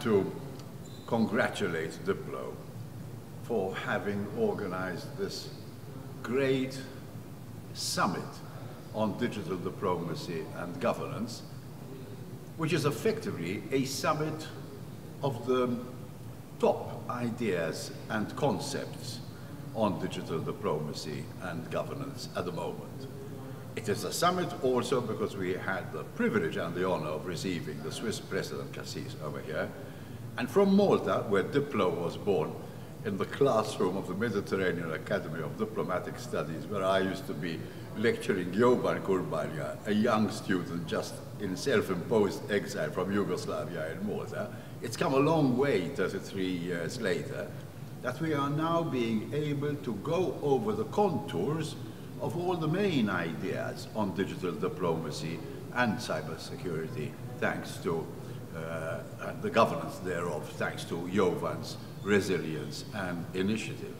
to congratulate Diplo for having organized this great summit on digital diplomacy and governance, which is effectively a summit of the top ideas and concepts on digital diplomacy and governance at the moment. It is a summit also because we had the privilege and the honor of receiving the Swiss President Cassis over here, and from Malta, where Diplo was born, in the classroom of the Mediterranean Academy of Diplomatic Studies, where I used to be lecturing Jovan Kurbalija, a young student just in self-imposed exile from Yugoslavia in Malta. It's come a long way 33 years later that we are now being able to go over the contours of all the main ideas on digital diplomacy and cybersecurity, thanks to uh, the governance thereof, thanks to Jovan's resilience and initiative.